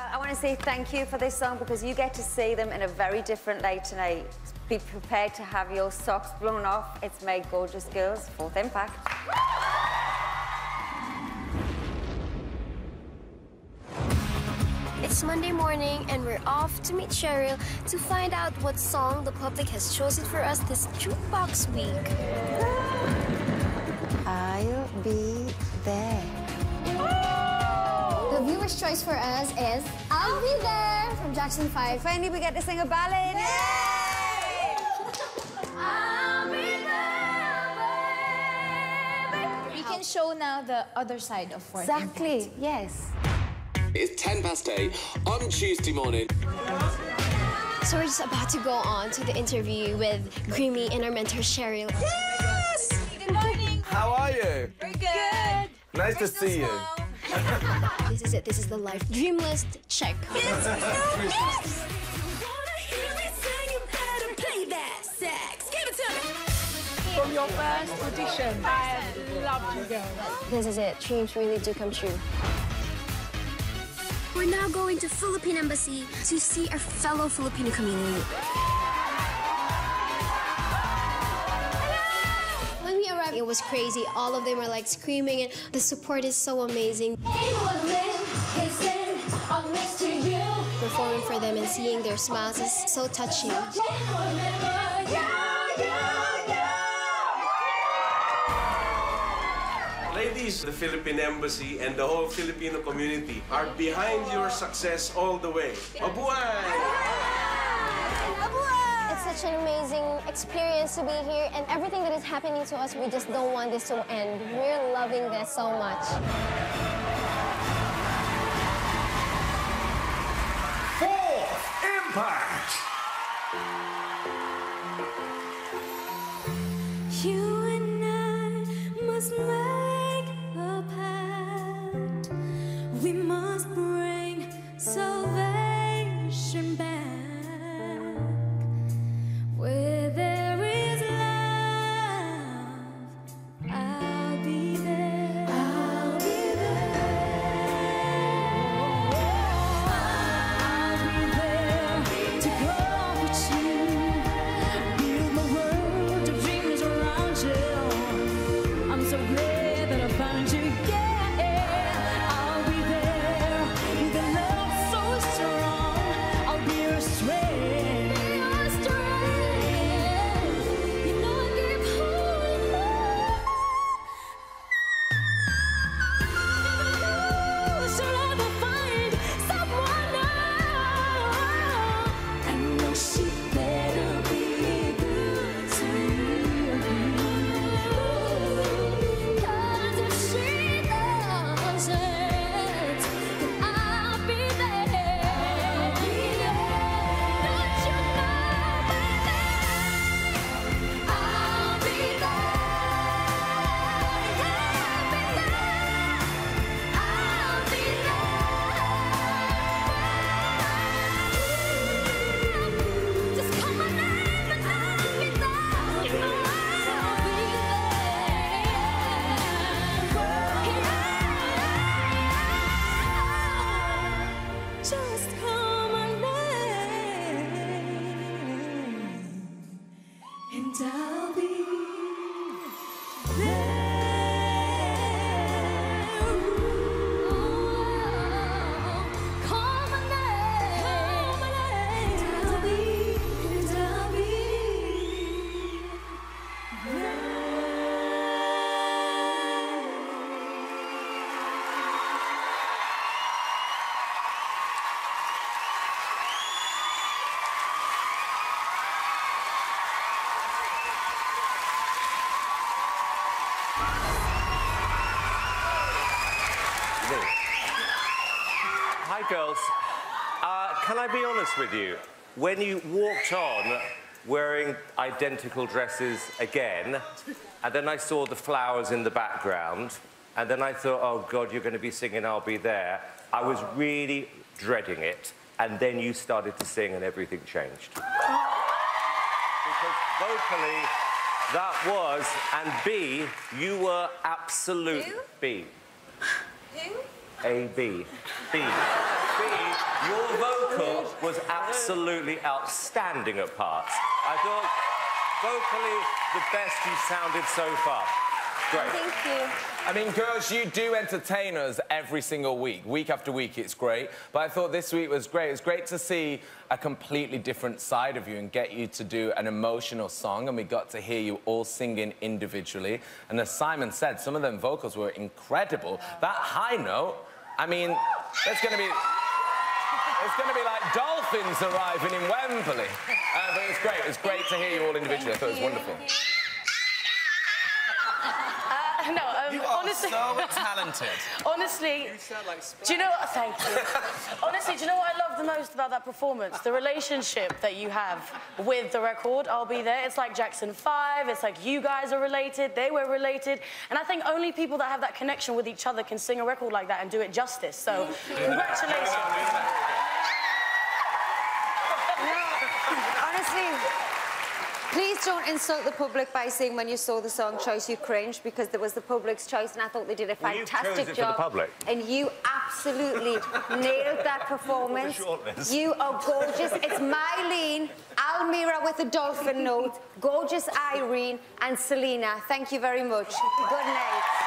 Well, I want to say thank you for this song because you get to see them in a very different light tonight. Be prepared to have your socks blown off. It's made gorgeous girls, fourth impact. It's Monday morning and we're off to meet Cheryl to find out what song the public has chosen for us this jukebox week. Choice for us is I'll Be There from Jackson 5. Finally, we get to sing a ballad. We can show now the other side of Fourth Exactly, yes. It's 10 past 8 on Tuesday morning. So we're just about to go on to the interview with Creamy and our mentor Cheryl. Yes! Good morning. How are you? We're good. Nice to see you. This is it. This is the life dream list check. From your first audition, I loved you girls. This is it. Dreams really do come true. We're now going to Philippine Embassy to see our fellow Filipino community. It was crazy. All of them are like screaming, and the support is so amazing. Performing for them and seeing their smiles is so touching. Ladies, the Philippine Embassy and the whole Filipino community are behind your success all the way. Mabuhay! It's such an amazing experience to be here, and everything that is happening to us, we just don't want this to end. We're loving this so much. Fourth Impact! You and I must make a pact. We must bring salvation and girls. Uh, can I be honest with you? When you walked on wearing identical dresses again, and then I saw the flowers in the background, and then I thought, oh, God, you're going to be singing I'll Be There, I was really dreading it. And then you started to sing, and everything changed. because vocally, that was, and B, you were absolute Who? B. Who? A B. B. B Your vocal was absolutely outstanding at parts. I thought vocally the best you sounded so far. Great. Thank you. I mean, girls, you do entertain us every single week. Week after week, it's great. But I thought this week was great. It's great to see a completely different side of you and get you to do an emotional song. And we got to hear you all singing individually. And as Simon said, some of them vocals were incredible. That high note, I mean, there's going to be. It's going to be like dolphins arriving in Wembley. Uh, but it was great. It's great to hear you all individually. I thought it was wonderful. No, um, you are honestly, so talented. honestly, you sound like do you know what? Thank you. honestly, do you know what I love the most about that performance? The relationship that you have with the record. I'll be there. It's like Jackson Five. It's like you guys are related. They were related, and I think only people that have that connection with each other can sing a record like that and do it justice. So, congratulations. Honestly, please don't insult the public by saying when you saw the song choice you cringed because there was the public's choice and I thought they did a fantastic Well, you chose it for the job. public. And you absolutely nailed that performance. You are gorgeous. It's Mylene, Almira with a dolphin note, gorgeous Irene, and Celina. Thank you very much. Good night.